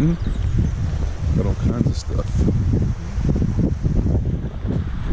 Hmm? Got all kinds of stuff.